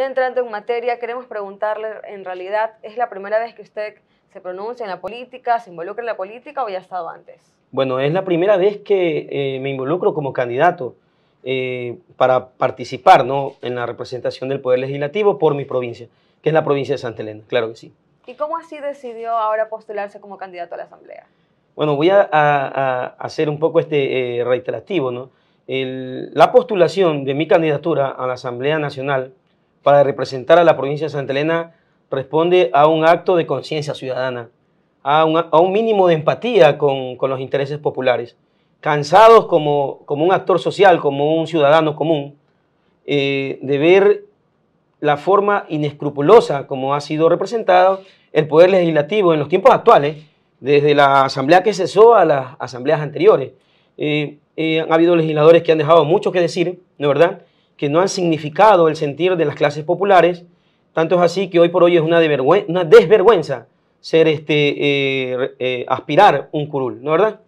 Ya entrando en materia, queremos preguntarle, en realidad, ¿es la primera vez que usted se pronuncia en la política, se involucra en la política o ya ha estado antes? Bueno, es la primera vez que eh, me involucro como candidato eh, para participar ¿no? en la representación del Poder Legislativo por mi provincia, que es la provincia de Santa Elena, claro que sí. ¿Y cómo así decidió ahora postularse como candidato a la Asamblea? Bueno, voy a, hacer un poco este eh, reiterativo. ¿no? la postulación de mi candidatura a la Asamblea Nacional para representar a la provincia de Santa Elena responde a un acto de conciencia ciudadana, a un, mínimo de empatía con, los intereses populares. Cansados como, un actor social, como un ciudadano común, eh, de ver la forma inescrupulosa como ha sido representado el Poder Legislativo en los tiempos actuales, desde la asamblea que cesó a las asambleas anteriores. Eh, eh, han habido legisladores que han dejado mucho que decir, ¿no verdad? Que no han significado el sentir de las clases populares. Tanto es así que hoy por hoy es una, desvergüenza ser este, eh, aspirar un curul, ¿no verdad?